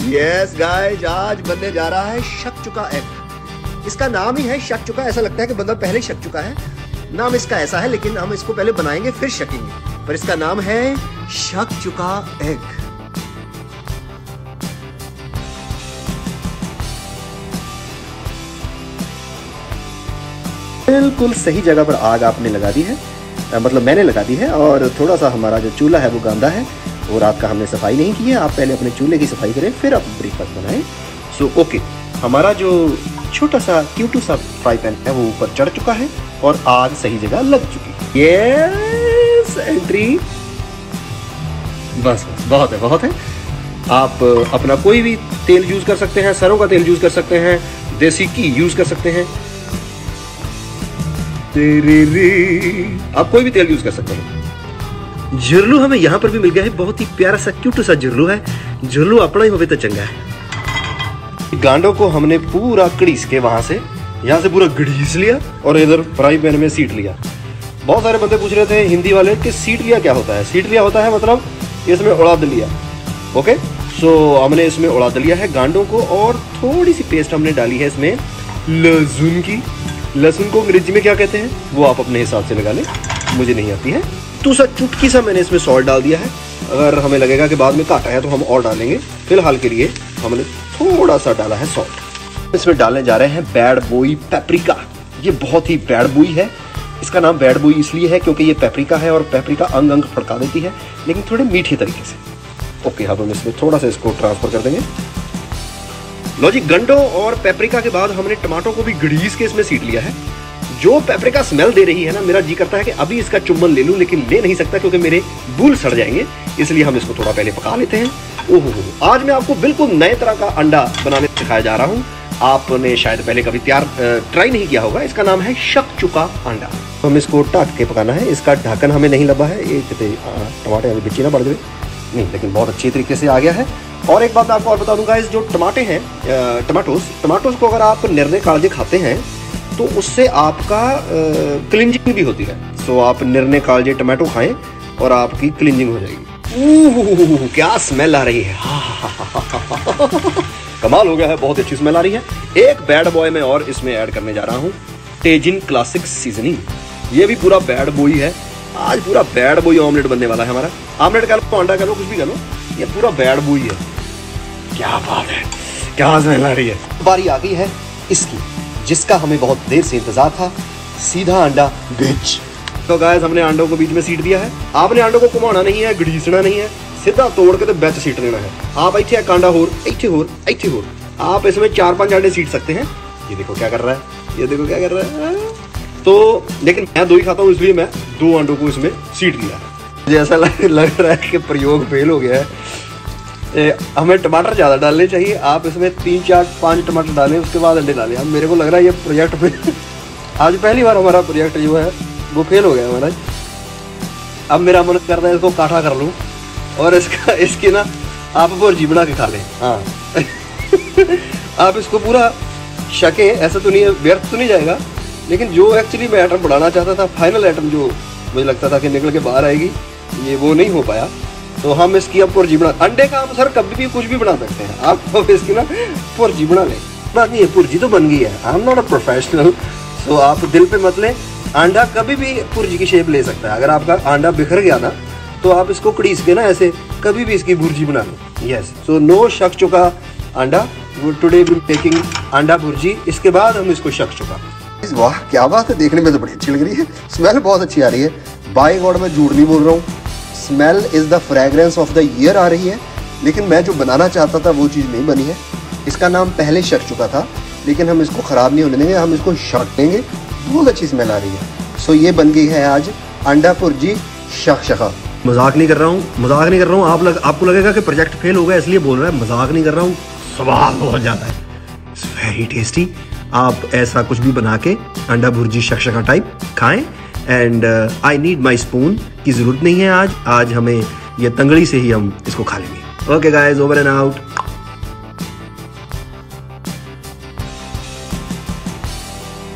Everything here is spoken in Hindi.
यस गाइस आज बनने जा रहा है शक चुका एग इसका नाम ही है शक चुका ऐसा लगता है कि बंदा पहले शक चुका है। नाम इसका ऐसा है, लेकिन हम इसको पहले बनाएँगे, फिर शकेंगे। पर इसका नाम है शक चुका एग बिल्कुल सही जगह पर आग आपने लगा दी है। मतलब मैंने लगा दी है, और थोड़ा सा हमारा जो चूल्हा है, वो गंदा है। रात का हमने सफ़ाई नहीं की है आप पहले अपने चूल्हे की सफ़ाई करें फिर आप ब्रेकफास्ट बनाएँ। सो so, ओके okay, हमारा जो छोटा सा क्यूटू सा फ्राई पैन है वो ऊपर चढ़ चुका है और आग सही जगह लग चुकी यस एंट्री बस बस बहुत है बहुत है। आप अपना कोई भी तेल यूज़ कर सकते हैं सरों का तेल यूज़ कर सकते हैं देसी घी यूज़ कर सकते हैं। आप कोई भी तेल यूज़ कर सकते हैं। झुरलू हमें यहाँ पर भी मिल गया है। बहुत ही प्यारा सा क्यूट सा झुरलू है। झुरलू अपना ही होवे तो चंगा है। गांडों को हमने पूरा कड़ीस के वहाँ से, यहाँ से पूरा गड़ीस लिया और इधर फ्राई पैन में सीट लिया। बहुत सारे बंदे पूछ रहे थे, हिंदी वाले, कि सीट लिया क्या होता है? सीट लिया होता है मतलब इसमें उड़ा लिया। ओके सो हमने इसमें उड़ा लिया है गांडों को और थोड़ी सी पेस्ट हमने डाली है इसमें लहसुन की। लहसुन को अंग्रेज़ी में क्या कहते हैं? वो आप अपने हिसाब से लगा लें। मुझे नहीं आती है। तो सर चुटकी सा मैंने इसमें सॉल्ट डाल दिया है। अगर हमें लगेगा कि बाद में काटा है तो हम और डालेंगे। फ़िलहाल के लिए हमने थोड़ा सा डाला है सॉल्ट इसमें डालने जा रहे हैं बैड बोई पेपरिका ये बहुत ही बैड बोई है। इसका नाम बैड बोई इसलिए है क्योंकि ये पेपरिका है और पेपरिका अंग अंग फड़का देती है, लेकिन थोड़े मीठे तरीके से। ओके अब हम इसमें थोड़ा सा इसको ट्रांसफ़र कर देंगे। लो जी, गंडो और पेपरिका के बाद हमने टमाटो को भी गड़ीस के इसमें सीट लिया है। जो पेपरिका स्मेल दे रही है ना, मेरा जी करता है कि अभी इसका चुम्बन ले लूँ, लेकिन ले नहीं सकता क्योंकि मेरे बूल सड़ जाएँगे, इसलिए हम इसको थोड़ा पहले पका लेते हैं। ओहो आज मैं आपको बिल्कुल नए तरह का अंडा बनाने सिखाया जा रहा हूँ। आपने शायद पहले कभी तैयार ट्राई नहीं किया होगा। इसका नाम है शक चुका अंडा। हम इसको ढक के पकाना है। इसका ढक्कन हमें नहीं लगा है। ये कितने टमाटर अभी बिची ना बढ़ जाए नहीं, लेकिन बहुत अच्छी तरीके से आ गया है। और एक बात आपको और बता दूँगा, इस जो टमाटे हैं टमाटोस टमाटोस को अगर आप निर्णय कालजे खाते हैं तो उससे आपका क्लिंजिंग भी होती है। सो आप निर्णय कालजे टमाटो खाएँ और आपकी क्लिंजिंग हो जाएगी। ऊह, क्या स्मेल आ रही है? कमाल हो गया है बहुत अच्छी स्मेल आ रही है। एक बैड बॉय में और इसमें ऐड करने जा रहा हूँ टेजिन क्लासिक सीजनिंग ये भी पूरा बैड बॉय है। आज पूरा बैड बॉय ऑमलेट बनने वाला है हमारा। ऑमलेट कह लो अंडा कह लो कुछ भी कह लो ये पूरा बैड बॉय है। क्या बात है क्या स्मेल आ रही है? बारी आ गई है इसकी। जिसका हमें बहुत देर से इंतज़ार था, सीधा अंडा गिच तो गायज हमने अंडों को बीच में सीट दिया है। आपने अंडों को घुमाना नहीं है घड़ीसना नहीं है, सीधा तोड़ के तो बैच सीट देना है। आप इतने एक अंडा होर इतने होर इतने होर। आप इसमें चार पाँच अंडे सीट सकते हैं। ये देखो क्या कर रहा है, ये देखो क्या कर रहा है। तो लेकिन मैं दो ही खाता हूँ, इसलिए मैं दो अंडों को इसमें सीट दिया है। मुझे ऐसा लग रहा है कि प्रयोग फेल हो गया है। ए, हमें टमाटर ज़्यादा डालने चाहिए। आप इसमें तीन चार पाँच टमाटर डालें उसके बाद अंडे डालें। अब मेरे को लग रहा है ये प्रोजेक्ट पे आज पहली बार हमारा प्रोजेक्ट जो है वो फेल हो गया हमारा अब मेरा मन कर रहा है इसको काठा कर लूँ और इसका इसकी ना आप भुर्जी बना के खा लें। हाँ। आप इसको पूरा शके ऐसा तो नहीं है व्यर्थ तो नहीं जाएगा लेकिन जो एक्चुअली मैं आइटम बढ़ाना चाहता था फाइनल आइटम जो मुझे लगता था कि निकल के बाहर आएगी ये वो नहीं हो पाया। तो हम इसकी अब पुरजी बना, अंडे का हम सर कभी भी कुछ भी बना सकते हैं। आप अब इसकी ना पुरजी बना लें। बाकी ये पुरजी तो बन गई है। I am not a professional so आप दिल पे मत लें। अंडा कभी भी पुरजी की शेप ले सकता है। अगर आपका अंडा बिखर गया ना तो आप इसको कड़ीस के ना ऐसे कभी भी इसकी भुर्जी बना लो। यस सो नो शक चुका अंडा। टुडे विल टेकिंग अंडा भुर्जी। इसके बाद हम इसको शक चुका। वाह, क्या बात है, देखने में तो बड़ी अच्छी लग रही है। स्मेल बहुत अच्छी आ रही है। बाई गॉड मैं झूठ नहीं बोल रहा हूँ। Smell is the fragrance of the year आ रही है। लेकिन मैं जो बनाना चाहता था वो चीज़ नहीं बनी है। इसका नाम पहले शक चुका था लेकिन हम इसको ख़राब नहीं होने देंगे हम इसको शक देंगे। बहुत अच्छी स्मेल आ रही है। सो ये बन गई है आज अंडा पुरजी शक शका मज़ाक नहीं कर रहा हूँ मज़ाक नहीं कर रहा हूँ। आप लग, आपको लगेगा कि प्रोजेक्ट फेल हो गया इसलिए बोल रहा है मज़ाक नहीं कर रहा हूँ। स्वाद बहुत ज़्यादा है। वेरी टेस्टी आप ऐसा कुछ भी बना के अंडा भुर्जी शकशका टाइप खाएँ। And I need my spoon की ज़रूरत नहीं है आज। आज हमें ये तंगड़ी से ही हम इसको खा लेंगे। Okay guys over and out